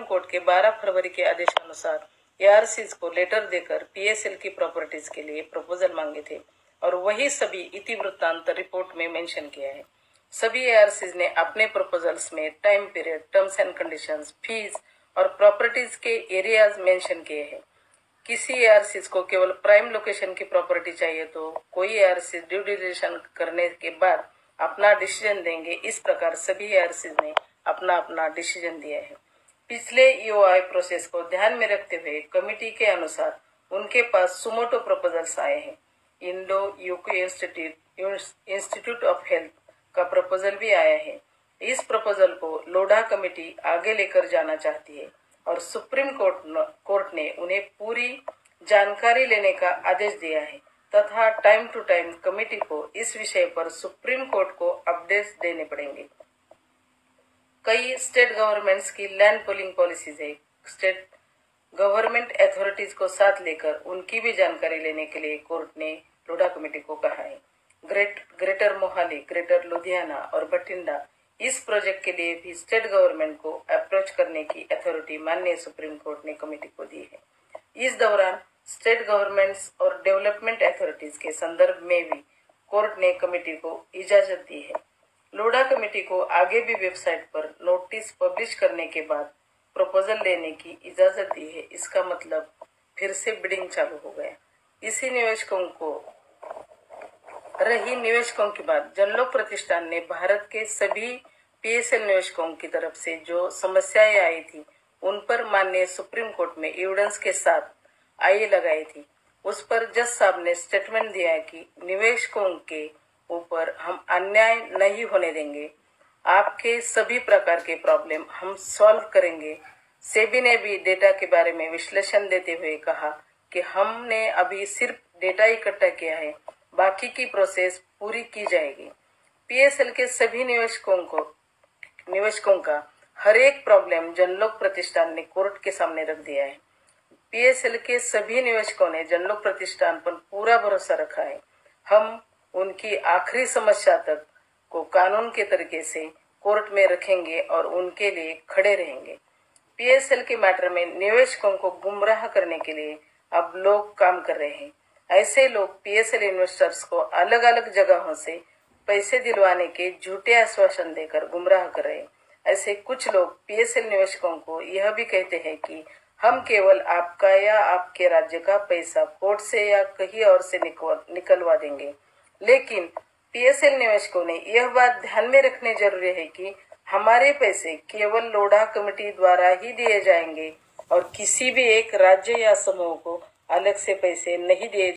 Supreme court के 12 फरवरी के आदेशानुसार एआरसीज को लेटर देकर पीएसएल की प्रॉपर्टीज़ के लिए प्रपोजल मांगे थे और वही सभी इतिवृत्तांत रिपोर्ट में मेंशन किया है। सभी एआरसीज ने अपने प्रपोजल्स में time period terms and conditions fees और प्रॉपर्टीज़ के एरियाज़ मेंशन किए हैं। किसी एआरसीज को केवल प्राइम लोकेशन की प्रॉपर्टी चाहिए तो कोई एआरसी ड्यू डिलिजेशन करने के बाद अपना डिसीज़न देंगे। इस प्रकार सभी एआरसीज ने अपना अपना डिसीज़न दिया है। पिछले ईओआई प्रोसेस को ध्यान में रखते हुए कमिटी के अनुसार उनके पास सुमोटो प्रपोजल्स आए हैं। Indo UK institute institute of health का प्रपोजल भी आया है। इस प्रपोजल को लोढ़ा कमेटी आगे लेकर जाना चाहती है और सुप्रीम कोर्ट न, कोर्ट ने उन्हें पूरी जानकारी लेने का आदेश दिया है तथा टाइम टू टाइम कमेटी को इस विषय पर सुप्रीम कोर्ट को अपडेट्स देने पड़ेंगे। कई स्टेट गवर्नमेंट्स की लैंड पोलिंग पॉलिसीज़ है। स्टेट गवर्नमेंट अथॉरिटीज को साथ लेकर उनकी भी जानकारी लेने के लिए कोर्ट ने लोढ़ा कमेटी को कहा है। Great greater Mohali greater Ludhiana और बठिंडा इस प्रोजेक्ट के लिए भी स्टेट गवर्नमेंट को अप्रोच करने की अथॉरिटी माननीय सुप्रीम कोर्ट ने कमेटी को दी है। इस दौरान स्टेट गवर्नमेंट्स और डेवलपमेंट अथॉरिटीज के संदर्भ में भी कोर्ट ने कमेटी को इजाज़त दी है। लोढ़ा कमेटी को आगे भी वेबसाइट पर नोटिस पब्लिश करने के बाद प्रपोजल लेने की इजाज़त दी है। इसका मतलब फिर से बिडिंग चालू हो गया। इसी निवेशकों को रही निवेशकों की बात। जनलोक प्रतिष्ठान ने भारत के सभी पीएसएल निवेशकों की तरफ़ से जो समस्याएँ आई थी, उन पर माननीय सुप्रीम कोर्ट में एविडेंस के साथ आई लगाई थी। उस पर जज साहब ने स्टेटमेंट दिया कि निवेशकों के ऊपर हम अन्याय नहीं होने देंगे। आपके सभी प्रकार के प्रॉब्लम हम सॉल्व करेंगे। सेबी ने भी डेटा के बारे में विश्लेषण देते हुए कहा कि हमने अभी सिर्फ़ डेटा इकट्ठा किया है, बाकी की प्रोसेस पूरी की जाएगी। पीएसएल के सभी निवेशकों को, निवेशकों का हर एक प्रॉब्लम जनलोक प्रतिष्ठान ने कोर्ट के सामने रख दिया है। पीएसएल के सभी निवेशकों ने जनलोक प्रतिष्ठान पर पूरा भरोसा रखा है। हम उनकी आखिरी समस्या तक को कानून के तरीके से कोर्ट में रखेंगे और उनके लिए खड़े रहेंगे। पीएसएल के मैटर में निवेशकों को गुमराह करने के लिए अब लोग काम कर रहे हैं। ऐसे लोग पीएसएल इन्वेस्टर्स को अलग अलग जगहों से पैसे दिलवाने के झूठे आश्वासन देकर गुमराह कर रहे हैं। ऐसे कुछ लोग पीएसएल निवेशकों को यह भी कहते हैं कि हम केवल आपका या आपके राज्य का पैसा कोर्ट से या कहीं और से निकलवा देंगे। लेकिन पीएसएल निवेशकों ने यह बात ध्यान में रखने ज़रूरी है कि हमारे पैसे केवल लोढ़ा कमेटी द्वारा ही दिए जाएँगे और किसी भी एक राज्य या समूह को अलग से पैसे नहीं दिए